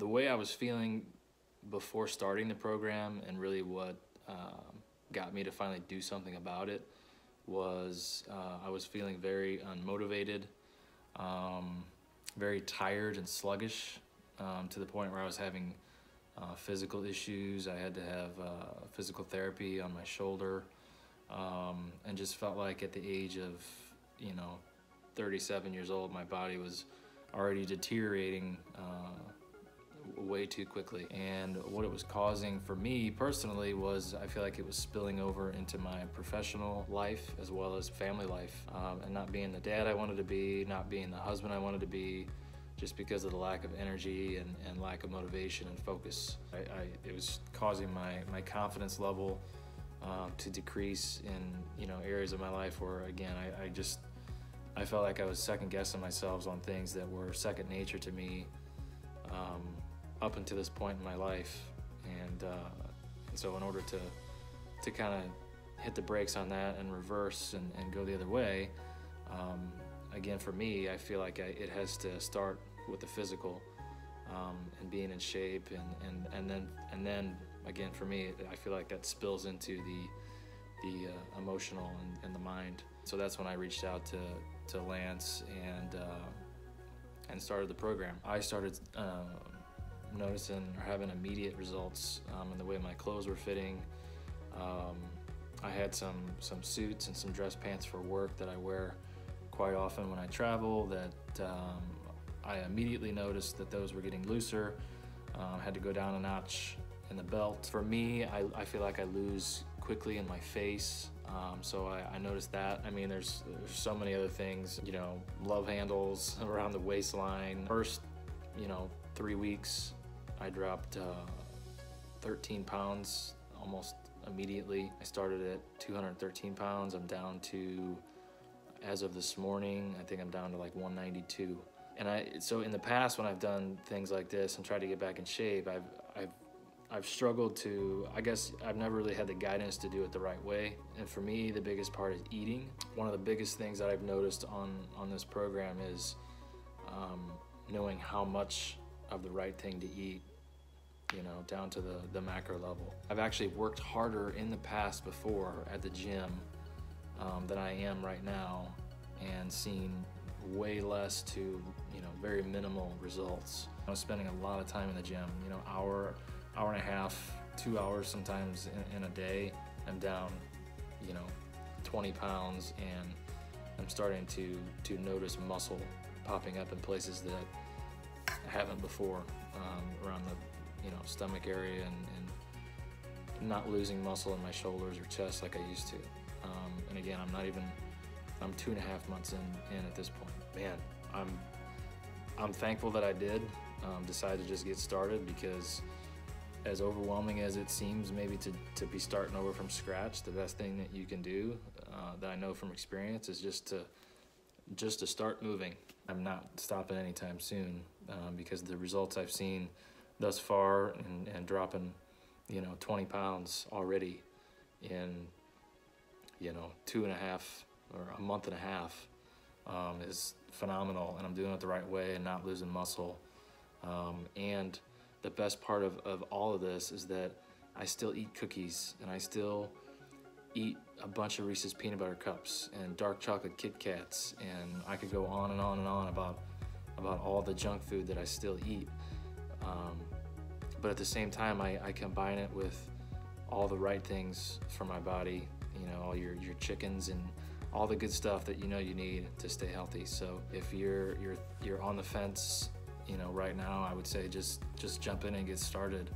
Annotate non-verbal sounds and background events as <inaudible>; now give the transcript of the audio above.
the way I was feeling before starting the program and really what um, got me to finally do something about it was uh, I was feeling very unmotivated, um, very tired and sluggish um, to the point where I was having uh, physical issues. I had to have uh, physical therapy on my shoulder um, and just felt like at the age of, you know, 37 years old, my body was already deteriorating uh, way too quickly. And what it was causing for me personally was I feel like it was spilling over into my professional life as well as family life. Um, and not being the dad I wanted to be, not being the husband I wanted to be, just because of the lack of energy and, and lack of motivation and focus. I, I, it was causing my, my confidence level uh, to decrease in you know areas of my life where again I, I just I felt like I was second guessing myself on things that were second nature to me um, up until this point in my life, and, uh, and so in order to to kind of hit the brakes on that and reverse and, and go the other way, um, again for me, I feel like I, it has to start with the physical um, and being in shape, and, and, and then and then again for me, I feel like that spills into the the uh, emotional and, and, the mind. So that's when I reached out to, to Lance and uh, and started the program. I started uh, noticing or having immediate results um, in the way my clothes were fitting. Um, I had some some suits and some dress pants for work that I wear quite often when I travel. That um, I immediately noticed that those were getting looser. Um, had to go down a notch in the belt. For me, I, I feel like I lose quickly in my face. Um, so I, I, noticed that. I mean, there's, there's so many other things, you know, love handles <laughs> around the waistline. First, you know, three weeks, I dropped uh, 13 pounds almost immediately. I started at 213 pounds. I'm down to, as of this morning, I think I'm down to like 192. And I, so in the past when I've done things like this and tried to get back in shape, I've, I've I've struggled to, I guess I've never really had the guidance to do it the right way. And for me, the biggest part is eating. One of the biggest things that I've noticed on, on this program is um, knowing how much of the right thing to eat, you know, down to the, the macro level. I've actually worked harder in the past before at the gym um, than I am right now and seen way less to, you know, very minimal results. I was spending a lot of time in the gym, you know, hour, hour and a half, two hours sometimes in, in a day, I'm down, you know, 20 pounds and I'm starting to, to notice muscle popping up in places that I haven't before um, around the, you know, stomach area and, and, not losing muscle in my shoulders or chest like I used to. Um, and again, I'm not even, I'm two and a half months in, in at this point. Man, I'm, I'm thankful that I did um, decide to just get started because as overwhelming as it seems maybe to, to be starting over from scratch the best thing that you can do uh, that i know from experience is just to just to start moving i'm not stopping anytime soon um, because the results i've seen thus far and, and dropping you know 20 pounds already in you know two and a half or a month and a half um, is phenomenal. And i'm doing it the right way and not losing muscle. Um, and the best part of, of all of this is that I still eat cookies and I still eat a bunch of Reese's peanut butter cups and dark chocolate Kit Kats. And I could go on and on and on about about all the junk food that I still eat. Um, but at the same time, I, I combine it with all the right things for my body, you know, all your, your chickens and all the good stuff that you know you need to stay healthy. So if you're you're you're on the fence you know, right now I would say just just jump in and get started.